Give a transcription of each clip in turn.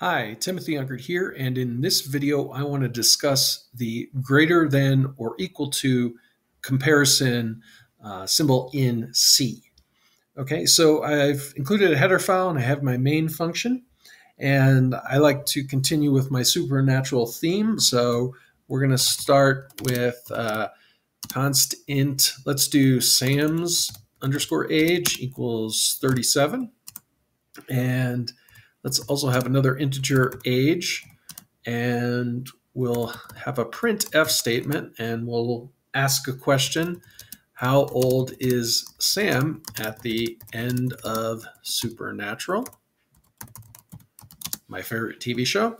Hi, Timothy Unkert here, and in this video I want to discuss the greater than or equal to comparison uh, symbol in C. Okay, so I've included a header file and I have my main function, and I like to continue with my supernatural theme, so we're going to start with uh, const int, let's do Sam's underscore age equals 37, and Let's also have another integer age, and we'll have a printf statement, and we'll ask a question. How old is Sam at the end of Supernatural? My favorite TV show.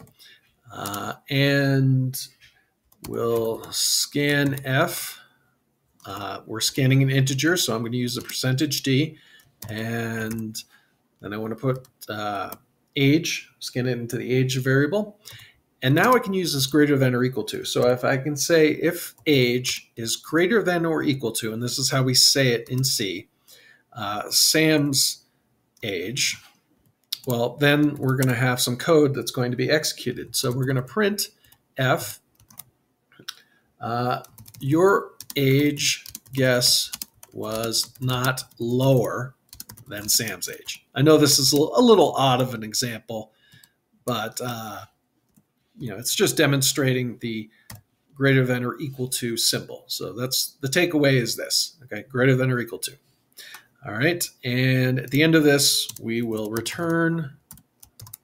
Uh, and we'll scan F. Uh, we're scanning an integer, so I'm going to use the percentage D. And then I want to put uh, age, scan it into the age variable. And now I can use this greater than or equal to. So if I can say if age is greater than or equal to, and this is how we say it in C, uh, Sam's age, well, then we're going to have some code that's going to be executed. So we're going to print F, uh, your age guess was not lower than Sam's age. I know this is a little odd of an example, but uh, you know it's just demonstrating the greater than or equal to symbol. So that's the takeaway is this, okay, greater than or equal to. All right, and at the end of this, we will return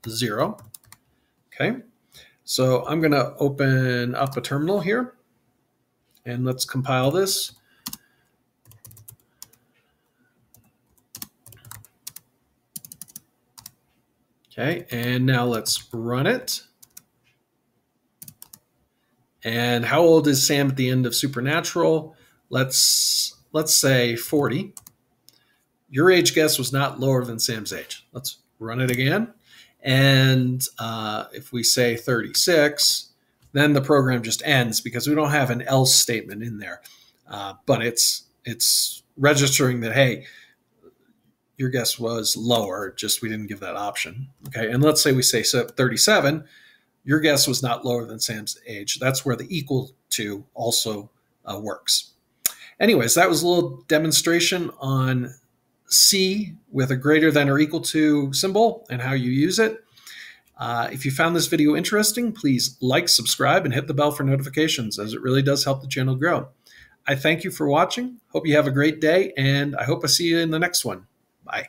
zero. Okay, so I'm going to open up a terminal here, and let's compile this. Okay, and now let's run it. And how old is Sam at the end of Supernatural? Let's let's say 40. Your age guess was not lower than Sam's age. Let's run it again. And uh, if we say 36, then the program just ends because we don't have an else statement in there. Uh, but it's it's registering that hey, your guess was lower, just we didn't give that option. Okay. And let's say we say 37, your guess was not lower than Sam's age. That's where the equal to also uh, works. Anyways, that was a little demonstration on C with a greater than or equal to symbol and how you use it. Uh, if you found this video interesting, please like, subscribe, and hit the bell for notifications as it really does help the channel grow. I thank you for watching. Hope you have a great day, and I hope I see you in the next one. Bye.